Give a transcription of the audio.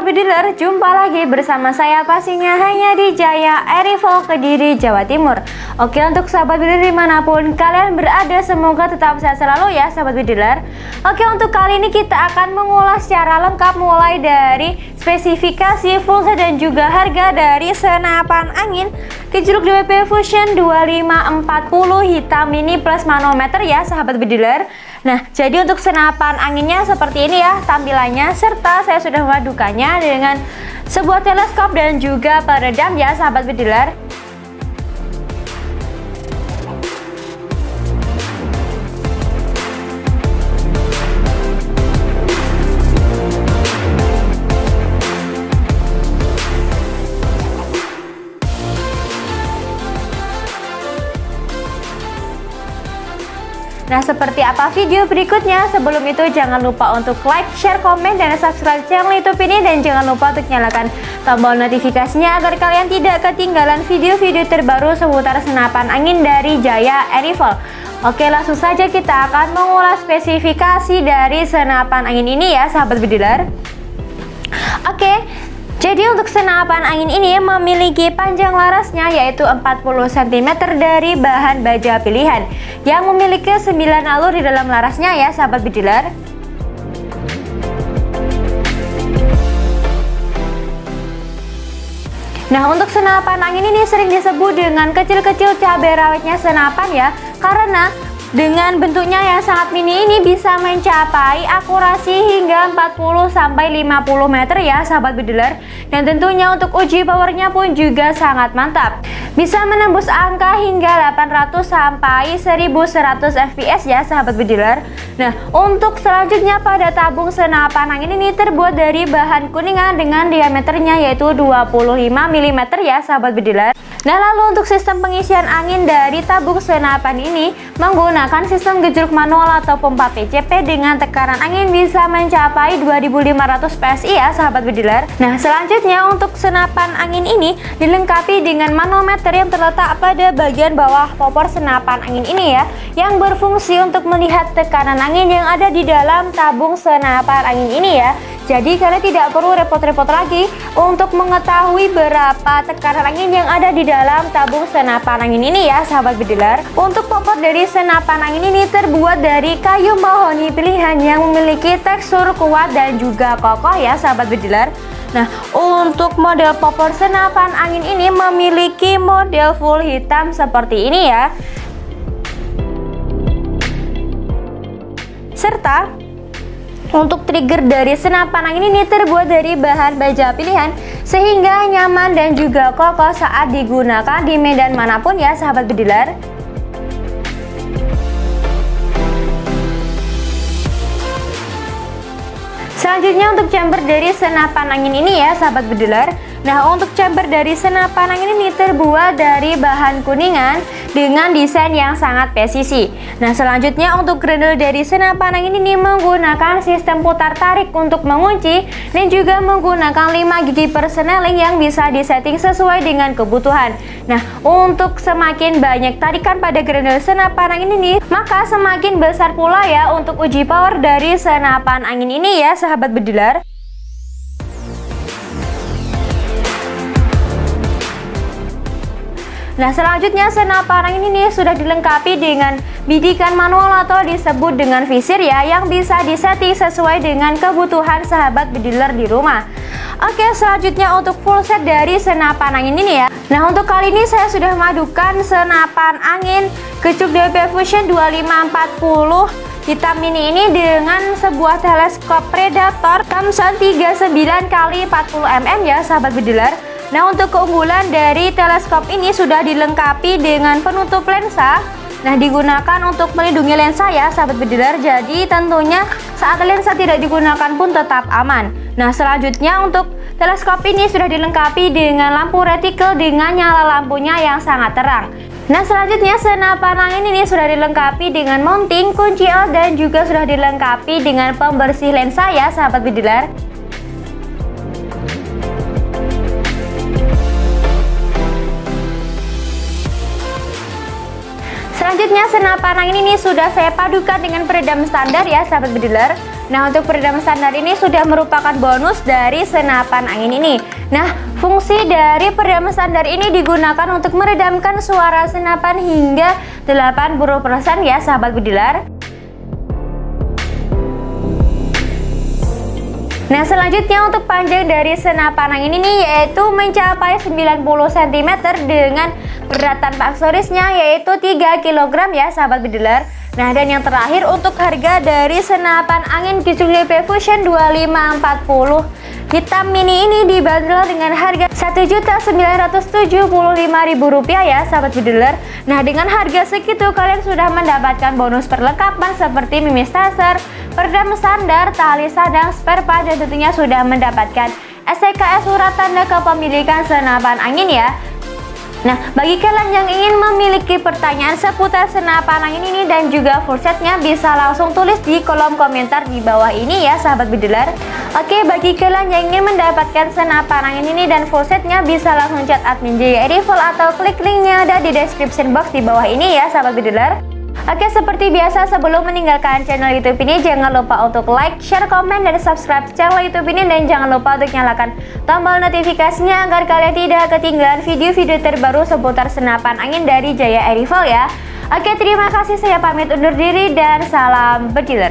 sahabat bediler, jumpa lagi bersama saya pastinya hanya di Jaya Erivo Kediri, Jawa Timur. Oke untuk sahabat bediler di mana pun kalian berada semoga tetap sehat selalu ya sahabat bediler Oke untuk kali ini kita akan mengulas secara lengkap mulai dari spesifikasi, fungsi dan juga harga dari senapan angin. Kejuruk DWP Fusion 2540 hitam mini plus manometer ya sahabat bediler Nah, jadi untuk senapan anginnya seperti ini ya tampilannya serta saya sudah memadukannya dengan sebuah teleskop dan juga peredam ya sahabat bediler. Nah seperti apa video berikutnya? Sebelum itu jangan lupa untuk like, share, komen, dan subscribe channel youtube ini. Dan jangan lupa untuk nyalakan tombol notifikasinya agar kalian tidak ketinggalan video-video terbaru seputar senapan angin dari Jaya Air Oke langsung saja kita akan mengulas spesifikasi dari senapan angin ini ya sahabat bediler. Oke jadi untuk senapan angin ini memiliki panjang larasnya yaitu 40 cm dari bahan baja pilihan yang memiliki 9 alur di dalam larasnya ya sahabat bediler. Nah untuk senapan angin ini sering disebut dengan kecil-kecil cabai rawitnya senapan ya karena dengan bentuknya yang sangat mini ini bisa mencapai akurasi hingga 40 sampai 50 meter ya sahabat bediler dan tentunya untuk uji powernya pun juga sangat mantap. Bisa menembus angka hingga 800 sampai 1100 fps ya sahabat bediler. Nah, untuk selanjutnya pada tabung senapan angin ini terbuat dari bahan kuningan dengan diameternya yaitu 25 mm ya sahabat bediler. Nah lalu untuk sistem pengisian angin dari tabung senapan ini menggunakan sistem gejruk manual atau pompa PCP dengan tekanan angin bisa mencapai 2500 PSI ya sahabat bediler Nah selanjutnya untuk senapan angin ini dilengkapi dengan manometer yang terletak pada bagian bawah popor senapan angin ini ya yang berfungsi untuk melihat tekanan angin yang ada di dalam tabung senapan angin ini ya jadi kalian tidak perlu repot-repot lagi untuk mengetahui berapa tekanan angin yang ada di dalam tabung senapan angin ini ya sahabat bediler. Untuk popor dari senapan angin ini terbuat dari kayu mahoni pilihan yang memiliki tekstur kuat dan juga kokoh ya sahabat bediler. Nah, untuk model popor senapan angin ini memiliki model full hitam seperti ini ya. Serta untuk trigger dari senapan angin ini terbuat dari bahan baja pilihan sehingga nyaman dan juga kokoh saat digunakan di medan mana pun ya sahabat bediler. Selanjutnya untuk chamber dari senapan angin ini ya sahabat bediler Nah untuk chamber dari senapan angin ini terbuat dari bahan kuningan dengan desain yang sangat presisi. Nah selanjutnya untuk grinder dari senapan angin ini menggunakan sistem putar tarik untuk mengunci dan juga menggunakan 5 gigi persneling yang bisa disetting sesuai dengan kebutuhan. Nah untuk semakin banyak tarikan pada grinder senapan angin ini maka semakin besar pula ya untuk uji power dari senapan angin ini ya sahabat bediler. Nah selanjutnya senapan angin ini sudah dilengkapi dengan bidikan manual atau disebut dengan visir ya yang bisa disetting sesuai dengan kebutuhan sahabat bediler di rumah. Oke selanjutnya untuk full set dari senapan angin ini ya. Nah untuk kali ini saya sudah memadukan senapan angin kecuk DP Fusion 2540 hitam mini ini dengan sebuah teleskop Predator Thomson 39 x 40 mm ya sahabat bediler Nah untuk keunggulan dari teleskop ini sudah dilengkapi dengan penutup lensa. Nah digunakan untuk melindungi lensa ya sahabat bediler. Jadi tentunya saat lensa tidak digunakan pun tetap aman. Nah selanjutnya untuk teleskop ini sudah dilengkapi dengan lampu retikel dengan nyala lampunya yang sangat terang. Nah selanjutnya senapan angin ini sudah dilengkapi dengan mounting, kunci L dan juga sudah dilengkapi dengan pembersih lensa ya sahabat bediler Selanjutnya senapan angin ini sudah saya padukan dengan peredam standar ya sahabat bediler Nah untuk peredam standar ini sudah merupakan bonus dari senapan angin ini Nah fungsi dari peredam standar ini digunakan untuk meredamkan suara senapan hingga 80% ya sahabat bediler Nah selanjutnya untuk panjang dari senapan angin ini yaitu mencapai 90 cm dengan beratan aksesorisnya yaitu 3 kg ya sahabat bediler Nah dan yang terakhir untuk harga dari senapan angin Kizune Fusion 2540 Hitam mini ini dibanderol dengan harga Rp1.975.000 ya sahabat bediler Nah dengan harga segitu kalian sudah mendapatkan bonus perlengkapan seperti mimis taser, peredam standar, tali sadang, spare part dan tentunya sudah mendapatkan STKS surat tanda kepemilikan senapan angin ya Nah, bagi kalian yang ingin memiliki pertanyaan seputar senapan angin ini dan juga full setnya bisa langsung tulis di kolom komentar di bawah ini ya sahabat bediler. Oke, bagi kalian yang ingin mendapatkan senapan angin ini dan full setnya bisa langsung chat admin Jaya Rival atau klik linknya ada di description box di bawah ini ya sahabat bediler. Oke, seperti biasa sebelum meninggalkan channel YouTube ini jangan lupa untuk like, share, komen, dan subscribe channel YouTube ini dan jangan lupa untuk nyalakan tombol notifikasinya agar kalian tidak ketinggalan video-video terbaru seputar senapan angin dari Jaya Rifle ya. Oke, terima kasih saya pamit undur diri dan salam berdealer.